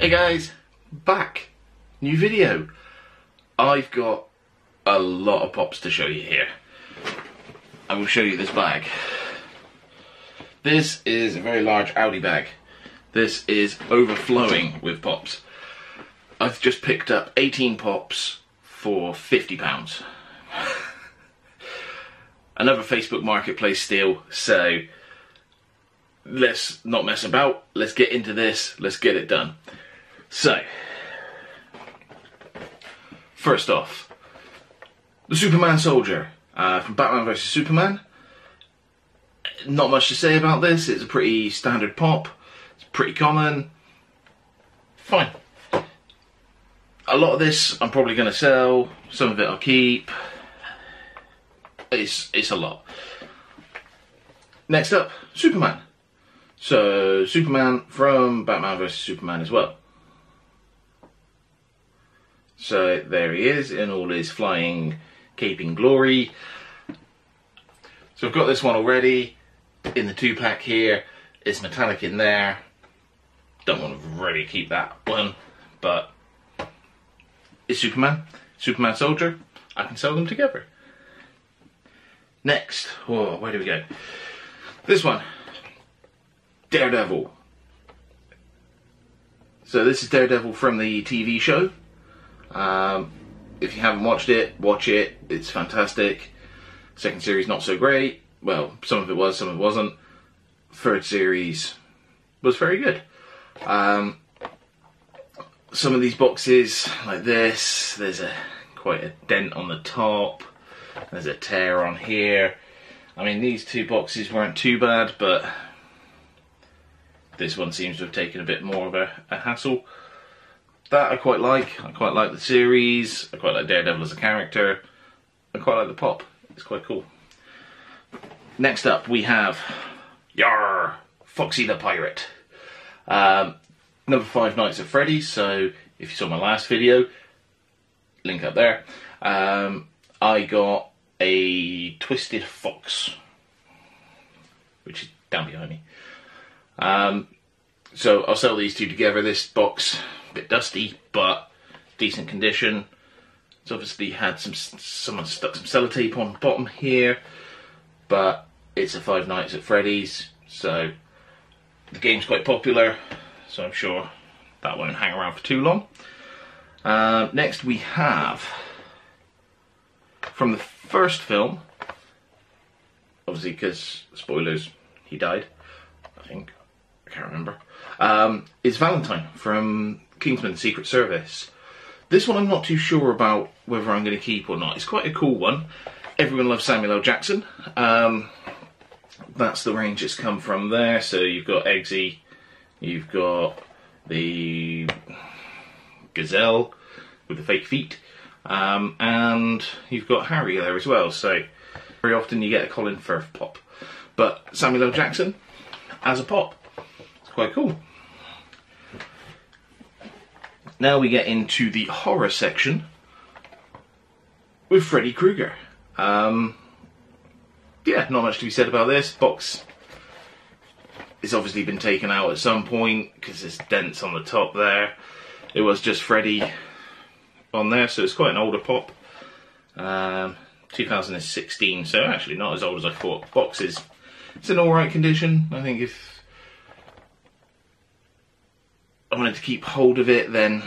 Hey guys, back. New video. I've got a lot of pops to show you here. I will show you this bag. This is a very large Audi bag. This is overflowing with pops. I've just picked up 18 pops for £50. Another Facebook Marketplace steal, so let's not mess about. Let's get into this. Let's get it done. So, first off, the Superman Soldier uh, from Batman vs Superman. Not much to say about this. It's a pretty standard pop. It's pretty common. Fine. A lot of this I'm probably going to sell. Some of it I'll keep. It's it's a lot. Next up, Superman. So Superman from Batman vs Superman as well. So there he is in all his flying, caping glory. So I've got this one already in the two pack here. It's metallic in there. Don't want to really keep that one, but it's Superman, Superman Soldier. I can sell them together. Next, where do we go? This one, Daredevil. So this is Daredevil from the TV show. Um, if you haven't watched it, watch it. It's fantastic. Second series not so great. Well, some of it was, some of it wasn't. Third series was very good. Um, some of these boxes, like this, there's a quite a dent on the top. There's a tear on here. I mean, these two boxes weren't too bad, but this one seems to have taken a bit more of a, a hassle. That I quite like. I quite like the series. I quite like Daredevil as a character. I quite like the pop. It's quite cool. Next up, we have Yar Foxy the Pirate. Um, number five Nights at Freddy's. So if you saw my last video, link up there. Um, I got a Twisted Fox, which is down behind me. Um, so I'll sell these two together. This box, a bit dusty, but decent condition. It's obviously had some, someone stuck some sellotape on the bottom here, but it's a Five Nights at Freddy's, so the game's quite popular, so I'm sure that won't hang around for too long. Uh, next we have, from the first film, obviously because, spoilers, he died, I think, I can't remember, um, is Valentine from Kingsman Secret Service. This one I'm not too sure about whether I'm going to keep or not. It's quite a cool one. Everyone loves Samuel L. Jackson. Um, that's the range it's come from there. So you've got Eggsy, you've got the Gazelle with the fake feet, um, and you've got Harry there as well. So very often you get a Colin Firth pop. But Samuel L. Jackson as a pop. It's quite cool. Now we get into the horror section with Freddy Krueger. Um, yeah, not much to be said about this. Box it's obviously been taken out at some point because there's dents on the top there. It was just Freddy on there, so it's quite an older pop. Um, 2016, so actually not as old as I thought. Box is it's in alright condition. I think if I wanted to keep hold of it, then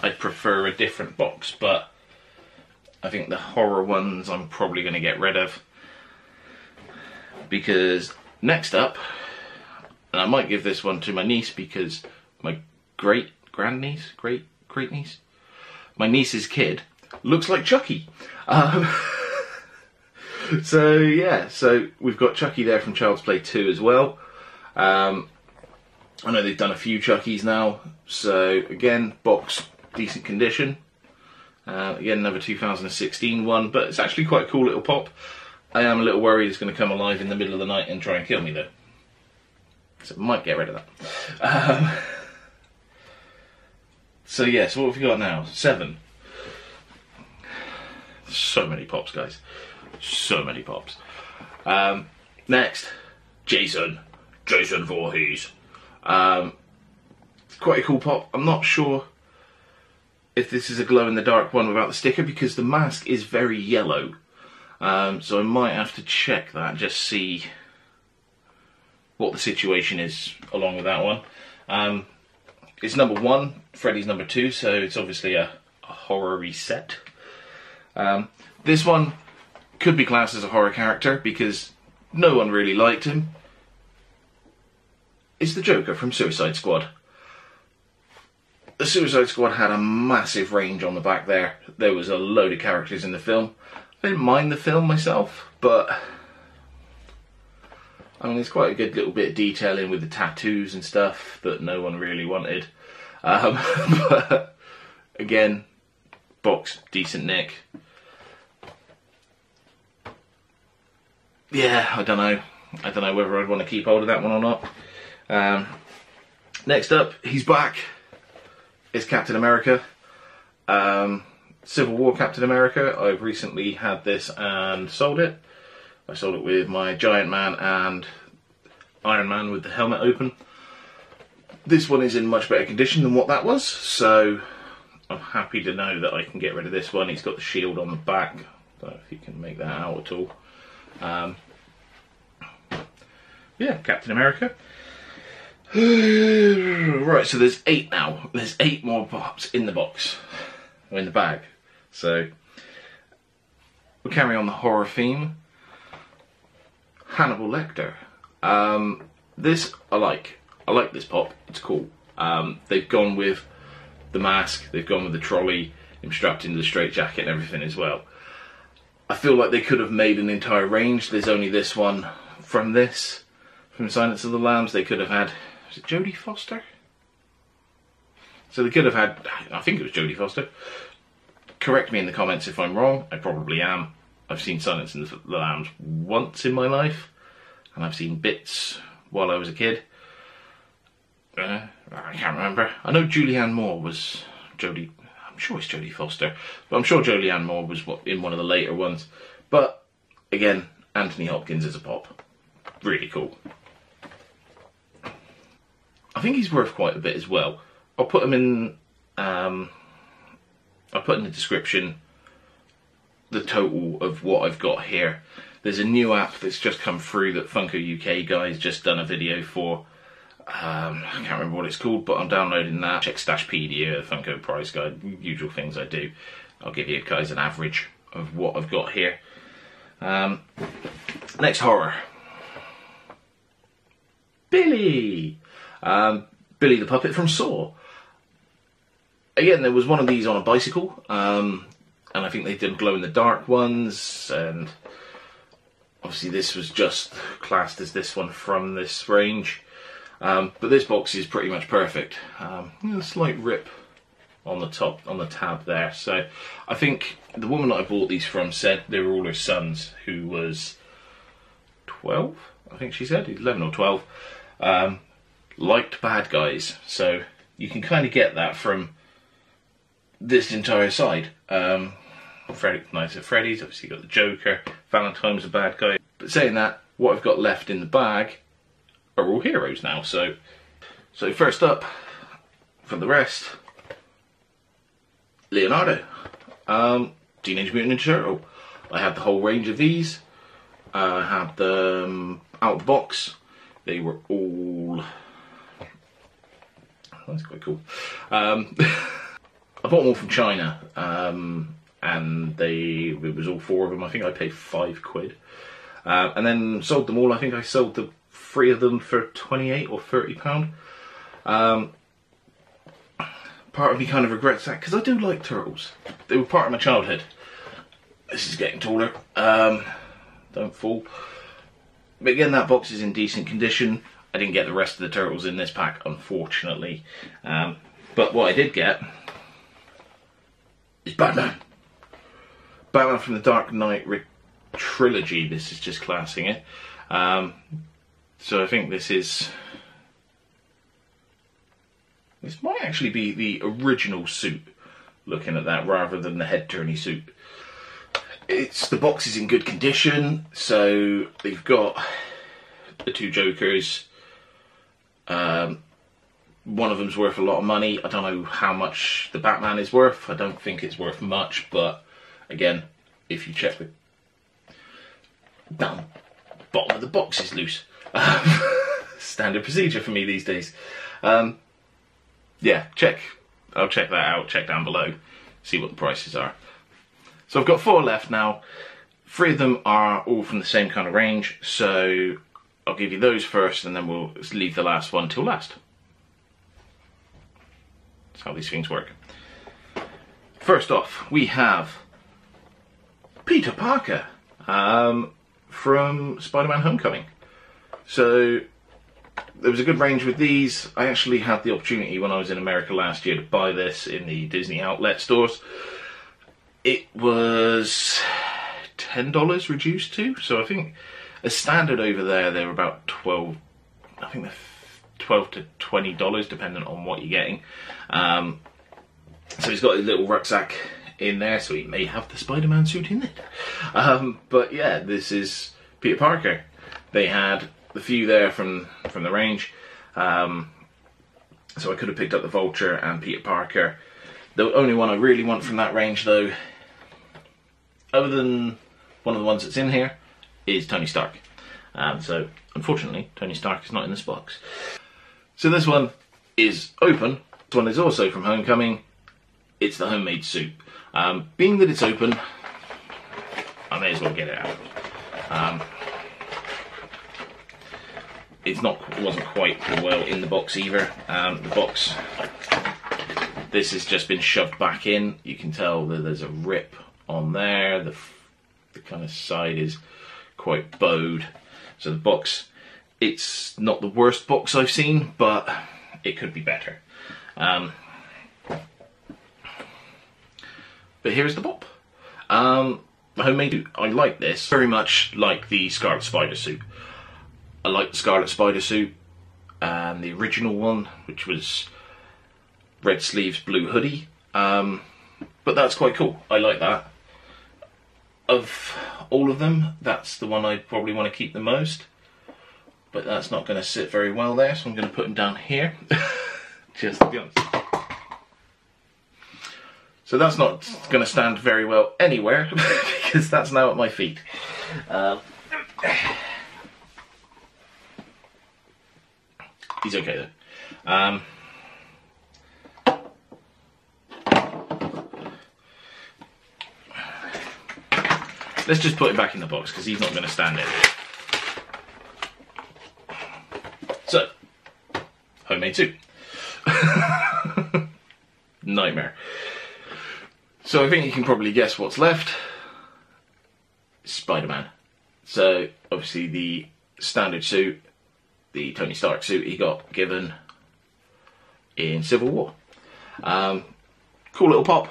I'd prefer a different box, but I think the horror ones I'm probably going to get rid of. Because next up, and I might give this one to my niece because my great grandniece, great great niece, my niece's kid looks like Chucky. Um, so yeah, so we've got Chucky there from Child's Play 2 as well. Um, I know they've done a few Chuckies now, so again, box decent condition. Uh, again, another 2016 one, but it's actually quite a cool little pop. I am a little worried it's going to come alive in the middle of the night and try and kill me though. So I might get rid of that. Um, so yeah, so what have we got now? Seven. So many pops, guys. So many pops. Um, next, Jason. Jason Voorhees. Um, quite a cool pop. I'm not sure if this is a glow in the dark one without the sticker because the mask is very yellow. Um, so I might have to check that, just see what the situation is along with that one. Um, it's number one, Freddy's number two, so it's obviously a, a horror reset. Um, this one could be classed as a horror character because no one really liked him. It's the Joker from Suicide Squad. The Suicide Squad had a massive range on the back there. There was a load of characters in the film. I didn't mind the film myself, but I mean, there's quite a good little bit of detailing with the tattoos and stuff that no one really wanted. Um, but again, box decent nick. Yeah, I don't know. I don't know whether I'd want to keep hold of that one or not. Um, next up, he's back. It's Captain America. Um, Civil War Captain America. I've recently had this and sold it. I sold it with my Giant Man and Iron Man with the helmet open. This one is in much better condition than what that was, so I'm happy to know that I can get rid of this one. He's got the shield on the back. Don't know if you can make that out at all. Um, yeah, Captain America. right, so there's eight now. There's eight more pops in the box, or in the bag. So we'll carry on the horror theme. Hannibal Lecter. Um, this I like. I like this pop. It's cool. Um, they've gone with the mask. They've gone with the trolley. Him strapped into the straitjacket and everything as well. I feel like they could have made an entire range. There's only this one from this, from Silence of the Lambs. They could have had. Was it Jodie Foster? So they could have had. I think it was Jodie Foster. Correct me in the comments if I'm wrong. I probably am. I've seen Silence in the Lambs once in my life, and I've seen bits while I was a kid. Uh, I can't remember. I know Julianne Moore was Jodie. I'm sure it's Jodie Foster, but I'm sure Julianne Moore was in one of the later ones. But again, Anthony Hopkins is a pop. Really cool. I think he's worth quite a bit as well. I'll put him in. Um, I'll put in the description the total of what I've got here. There's a new app that's just come through that Funko UK guys just done a video for. Um, I can't remember what it's called, but I'm downloading that. Check Stashpedia, Funko Price Guide, usual things I do. I'll give you guys an average of what I've got here. Um, next horror. Billy! Um, Billy the Puppet from Saw. Again, there was one of these on a bicycle, um, and I think they did glow in the dark ones, and obviously this was just classed as this one from this range. Um, but this box is pretty much perfect. Um, a slight rip on the top, on the tab there. So I think the woman that I bought these from said they were all her sons, who was 12, I think she said, 11 or 12, um, liked bad guys. So you can kind of get that from this entire side. Um, Freddy, Nights at Freddy's, obviously got the Joker, Valentine's a bad guy. But saying that, what I've got left in the bag are all heroes now. So, so first up, for the rest, Leonardo, um, Teenage Mutant Ninja Turtle. I have the whole range of these. I have them out the box. They were all. That's quite cool. Um, I bought them all from China, um, and they it was all four of them. I think I paid five quid, uh, and then sold them all. I think I sold the three of them for twenty eight or thirty pound. Um, part of me kind of regrets that because I do like turtles. They were part of my childhood. This is getting taller. Um, don't fall. But again, that box is in decent condition. I didn't get the rest of the turtles in this pack, unfortunately. Um, but what I did get is Batman. Batman from the Dark Knight trilogy. This is just classing it. Um, so I think this is. This might actually be the original suit, looking at that, rather than the head turny suit. It's the box is in good condition, so they've got the two Jokers. Um, one of them's worth a lot of money. I don't know how much the Batman is worth. I don't think it's worth much, but again, if you check the down bottom of the box is loose. Standard procedure for me these days. Um, yeah, check. I'll check that out. Check down below. See what the prices are. So I've got four left now. Three of them are all from the same kind of range. So I'll give you those first, and then we'll leave the last one till last. That's how these things work. First off, we have Peter Parker um, from Spider-Man: Homecoming. So there was a good range with these. I actually had the opportunity when I was in America last year to buy this in the Disney outlet stores. It was ten dollars reduced to, so I think a standard over there they're about twelve. I think they're twelve to twenty dollars, depending on what you're getting. Um, so he's got his little rucksack in there, so he may have the Spider-Man suit in it. Um, but yeah, this is Peter Parker. They had the few there from from the range, um, so I could have picked up the Vulture and Peter Parker. The only one I really want from that range, though, other than one of the ones that's in here, is Tony Stark. Um, so unfortunately, Tony Stark is not in this box. So this one is open. This one is also from Homecoming. It's the homemade soup. Um, being that it's open, I may as well get it out. Um, it's not, wasn't quite well in the box either. Um, the box, this has just been shoved back in. You can tell that there's a rip on there. The, the kind of side is quite bowed. So the box, it's not the worst box I've seen, but it could be better. Um, but here's the pop. Um, homemade. I like this very much like the Scarlet Spider suit. I like the Scarlet Spider suit and the original one, which was red sleeves, blue hoodie. Um, but that's quite cool. I like that. Of all of them, that's the one I'd probably want to keep the most. But that's not going to sit very well there, so I'm going to put them down here. Just to be honest. So that's not going to stand very well anywhere because that's now at my feet. Um, he's okay though. Um, let's just put him back in the box because he's not going to stand it. So, homemade soup. Nightmare. So I think you can probably guess what's left. Spider-Man. So obviously the standard suit, the Tony Stark suit he got given in Civil War. Um, cool little pop.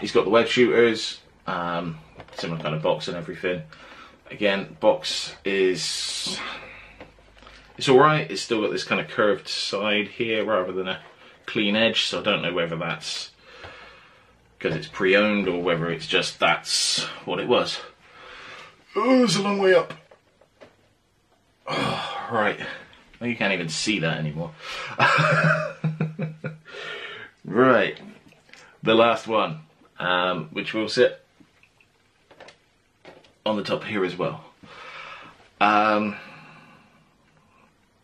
He's got the web shooters, um, similar kind of box and everything. Again, box is it's alright. It's still got this kind of curved side here rather than a clean edge, so I don't know whether that's because it's pre-owned or whether it's just that's what it was. Oh, it's a long way up. Oh, right. Well, you can't even see that anymore. right. The last one, um, which will sit on the top here as well. Um,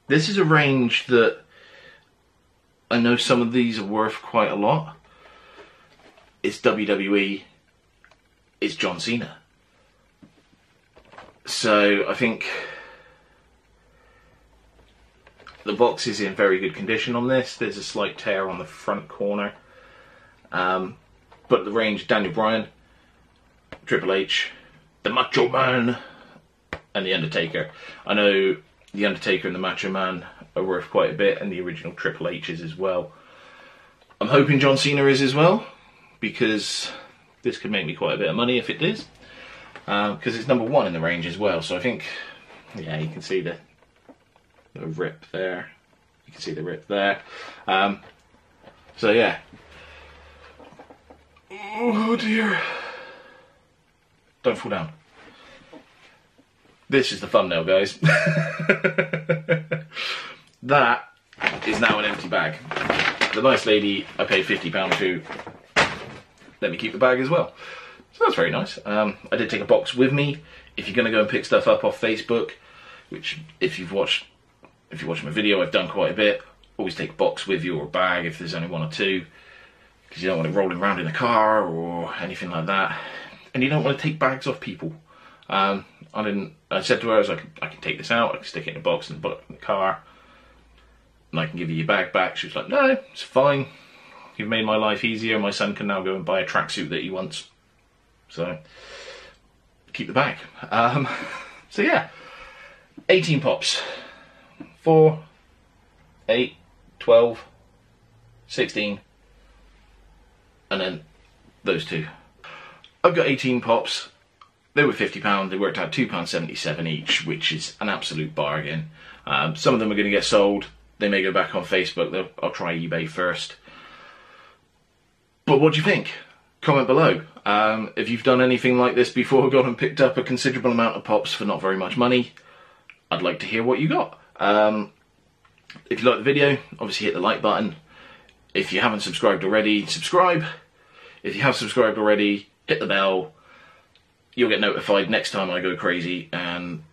this is a range that I know some of these are worth quite a lot it's WWE, it's John Cena. So I think the box is in very good condition on this. There's a slight tear on the front corner. Um, but the range, Daniel Bryan, Triple H, the Macho Man, and the Undertaker. I know the Undertaker and the Macho Man are worth quite a bit, and the original Triple H's as well. I'm hoping John Cena is as well because this could make me quite a bit of money if it does. Because um, it's number one in the range as well. So I think, yeah, you can see the, the rip there. You can see the rip there. Um, so yeah. Oh dear. Don't fall down. This is the thumbnail, guys. that is now an empty bag. The nice lady I paid £50 to let me keep the bag as well. So that's very nice. Um, I did take a box with me. If you're going to go and pick stuff up off Facebook, which if you've watched if you watch my video, I've done quite a bit. Always take a box with you or a bag if there's only one or two, because you don't want it rolling around in a car or anything like that. And you don't want to take bags off people. Um, I didn't. I said to her, I was like, I can take this out. I can stick it in a box and put it in the car, and I can give you your bag back. She was like, No, it's fine. You've made my life easier. My son can now go and buy a tracksuit that he wants. So keep the bag. Um, so yeah, 18 pops. 4, 8, 12, 16, and then those two. I've got 18 pops. They were £50. They worked out £2.77 each, which is an absolute bargain. Um, some of them are going to get sold. They may go back on Facebook. They'll, I'll try eBay first. But what do you think? Comment below. Um, if you've done anything like this before, gone and picked up a considerable amount of pops for not very much money, I'd like to hear what you got. Um, if you like the video, obviously hit the like button. If you haven't subscribed already, subscribe. If you have subscribed already, hit the bell. You'll get notified next time I go crazy and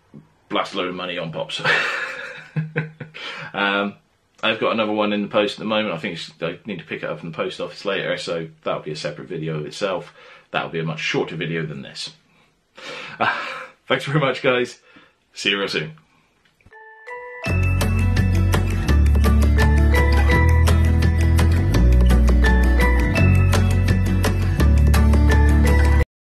blast a load of money on pops. um, I've got another one in the post at the moment. I think I need to pick it up from the post office later, so that'll be a separate video of itself. That'll be a much shorter video than this. Uh, thanks very much, guys. See you real soon.